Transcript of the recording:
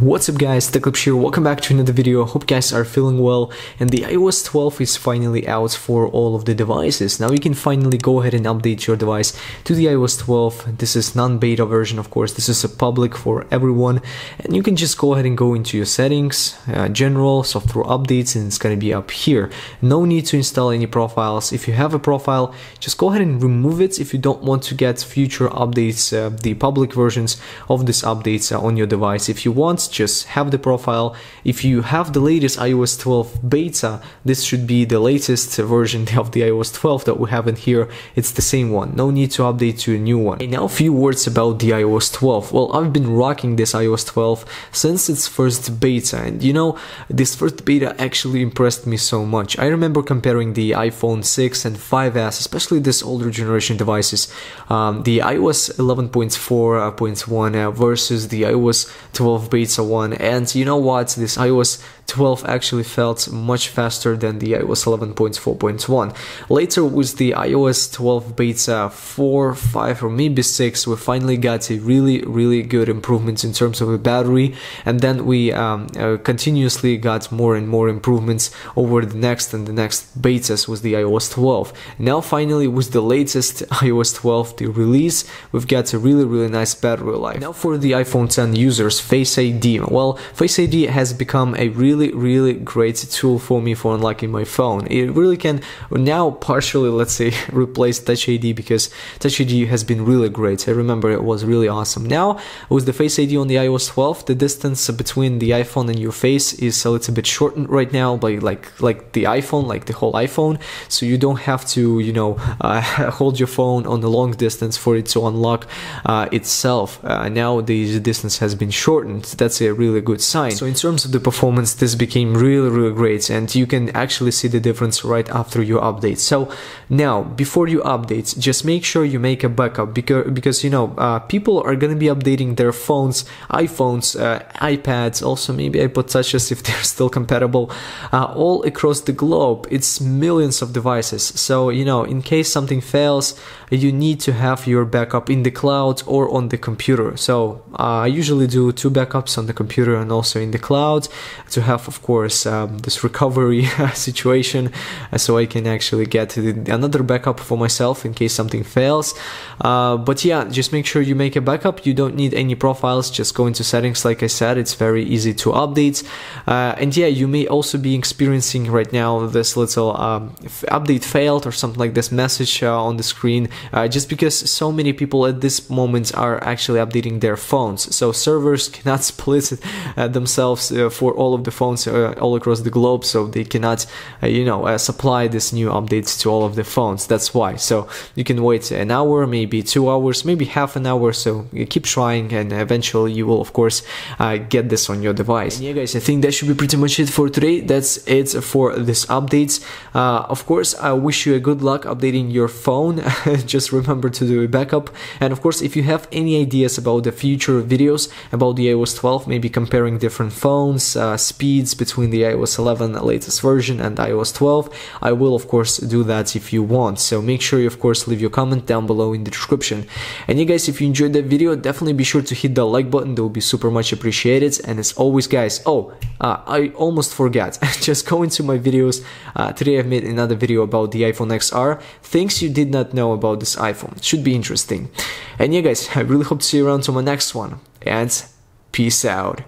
What's up guys, TechLab here, welcome back to another video, hope guys are feeling well. And the iOS 12 is finally out for all of the devices. Now you can finally go ahead and update your device to the iOS 12, this is non-beta version of course, this is a public for everyone. And you can just go ahead and go into your settings, uh, general, software updates and it's gonna be up here. No need to install any profiles, if you have a profile just go ahead and remove it if you don't want to get future updates, uh, the public versions of these updates uh, on your device. If you want just have the profile. If you have the latest iOS 12 beta, this should be the latest version of the iOS 12 that we have in here. It's the same one. No need to update to a new one. And now a few words about the iOS 12. Well, I've been rocking this iOS 12 since its first beta. And you know, this first beta actually impressed me so much. I remember comparing the iPhone 6 and 5S, especially this older generation devices, um, the iOS 11.4.1 uh, versus the iOS 12 beta Pizza 1 and you know what? This iOS 12 actually felt much faster than the iOS 11.4.1 later with the iOS 12 beta 4 5 or maybe 6 we finally got a really really good improvements in terms of the battery. And then we um, uh, continuously got more and more improvements over the next and the next betas with the iOS 12 now finally with the latest iOS 12 the release we've got a really really nice battery life. Now for the iPhone 10 users Face ID Well, Face ID has become a really, really great tool for me for unlocking my phone. It really can now partially, let's say, replace Touch ID because Touch ID has been really great. I remember it was really awesome. Now, with the Face ID on the iOS 12, the distance between the iPhone and your face is a little bit shortened right now by like like the iPhone, like the whole iPhone. So you don't have to, you know, uh, hold your phone on the long distance for it to unlock uh, itself. Uh, now the distance has been shortened. That's a really good sign. So in terms of the performance, this became really, really great and you can actually see the difference right after you update. So now, before you update, just make sure you make a backup because, because you know, uh, people are going to be updating their phones, iPhones, uh, iPads, also maybe iPod Touches if they're still compatible, uh, all across the globe. It's millions of devices. So, you know, in case something fails, you need to have your backup in the cloud or on the computer. So uh, I usually do two backups on the computer and also in the cloud to have, of course, um, this recovery situation uh, so I can actually get another backup for myself in case something fails. Uh, but yeah, just make sure you make a backup. You don't need any profiles, just go into settings. Like I said, it's very easy to update. Uh, and yeah, you may also be experiencing right now this little um, update failed or something like this message uh, on the screen uh, just because so many people at this moment are actually updating their phones. So servers cannot split uh, themselves uh, for all of the phones uh, all across the globe, so they cannot, you know, supply this new updates to all of the phones. That's why. So you can wait an hour, maybe two hours, maybe half an hour. So you keep trying, and eventually you will, of course, get this on your device. And yeah, guys, I think that should be pretty much it for today. That's it for this updates. of course, I wish you a good luck updating your phone. Just remember to do a backup. And of course, if you have any ideas about the future videos about the iOS 12 12, maybe comparing different phones, uh, speeds between the iOS 11 latest version and iOS 12. I will of course do that if you want. So make sure you of course leave your comment down below in the description. And you guys, if you enjoyed that video, definitely be sure to hit the like button. That will be super much appreciated. And as always, guys, oh, uh, I almost forgot. Just go into my videos. Uh, today I've made another video about the iPhone XR. Things you did not know about this iPhone. Should be interesting. And yeah, guys, I really hope to see you around to my next one. And Peace out.